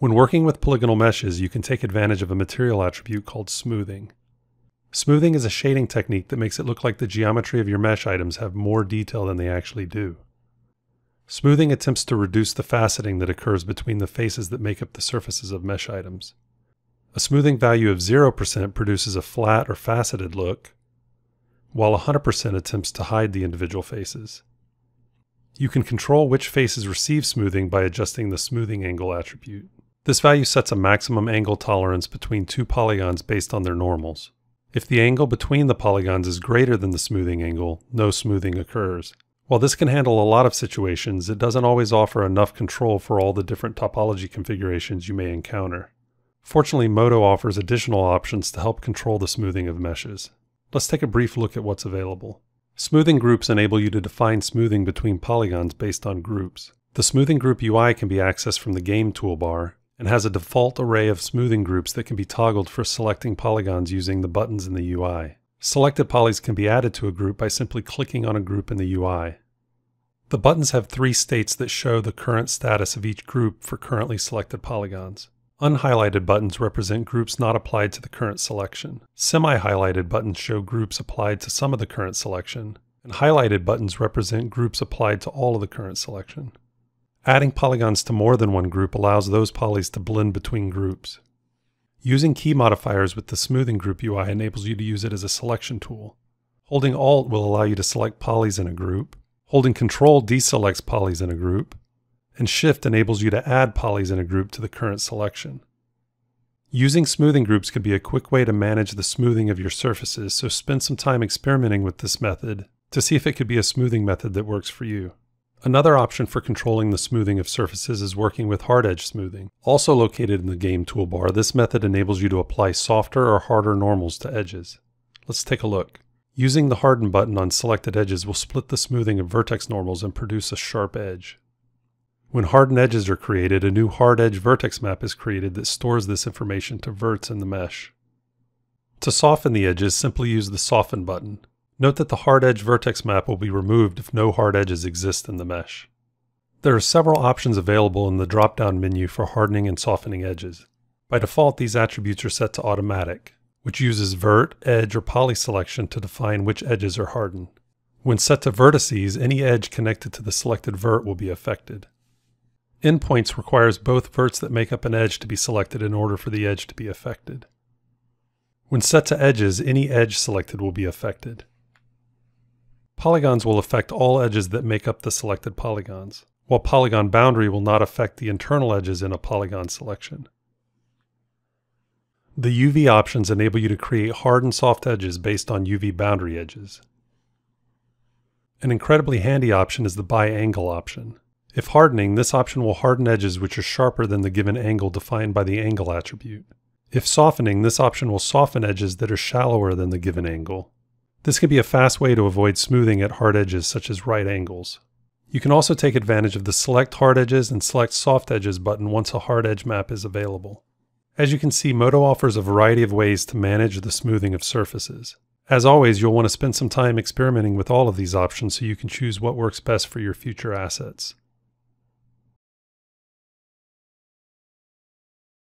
When working with polygonal meshes, you can take advantage of a material attribute called smoothing. Smoothing is a shading technique that makes it look like the geometry of your mesh items have more detail than they actually do. Smoothing attempts to reduce the faceting that occurs between the faces that make up the surfaces of mesh items. A smoothing value of 0% produces a flat or faceted look, while 100% attempts to hide the individual faces. You can control which faces receive smoothing by adjusting the smoothing angle attribute. This value sets a maximum angle tolerance between two polygons based on their normals. If the angle between the polygons is greater than the smoothing angle, no smoothing occurs. While this can handle a lot of situations, it doesn't always offer enough control for all the different topology configurations you may encounter. Fortunately, Modo offers additional options to help control the smoothing of meshes. Let's take a brief look at what's available. Smoothing groups enable you to define smoothing between polygons based on groups. The Smoothing Group UI can be accessed from the Game toolbar and has a default array of smoothing groups that can be toggled for selecting polygons using the buttons in the UI. Selected polys can be added to a group by simply clicking on a group in the UI. The buttons have three states that show the current status of each group for currently selected polygons. Unhighlighted buttons represent groups not applied to the current selection. Semi-highlighted buttons show groups applied to some of the current selection. And highlighted buttons represent groups applied to all of the current selection. Adding polygons to more than one group allows those polys to blend between groups. Using key modifiers with the Smoothing Group UI enables you to use it as a selection tool. Holding Alt will allow you to select polys in a group. Holding Control deselects polys in a group. And Shift enables you to add polys in a group to the current selection. Using smoothing groups can be a quick way to manage the smoothing of your surfaces, so spend some time experimenting with this method to see if it could be a smoothing method that works for you. Another option for controlling the smoothing of surfaces is working with hard edge smoothing. Also located in the game toolbar, this method enables you to apply softer or harder normals to edges. Let's take a look. Using the harden button on selected edges will split the smoothing of vertex normals and produce a sharp edge. When hardened edges are created, a new hard edge vertex map is created that stores this information to verts in the mesh. To soften the edges, simply use the soften button. Note that the hard edge vertex map will be removed if no hard edges exist in the mesh. There are several options available in the drop-down menu for hardening and softening edges. By default, these attributes are set to automatic, which uses vert, edge, or poly selection to define which edges are hardened. When set to vertices, any edge connected to the selected vert will be affected. Endpoints requires both verts that make up an edge to be selected in order for the edge to be affected. When set to edges, any edge selected will be affected. Polygons will affect all edges that make up the selected polygons, while polygon boundary will not affect the internal edges in a polygon selection. The UV options enable you to create hard and soft edges based on UV boundary edges. An incredibly handy option is the by angle option. If hardening, this option will harden edges which are sharper than the given angle defined by the angle attribute. If softening, this option will soften edges that are shallower than the given angle. This can be a fast way to avoid smoothing at hard edges such as right angles. You can also take advantage of the Select Hard Edges and Select Soft Edges button once a hard edge map is available. As you can see, Modo offers a variety of ways to manage the smoothing of surfaces. As always, you'll want to spend some time experimenting with all of these options so you can choose what works best for your future assets.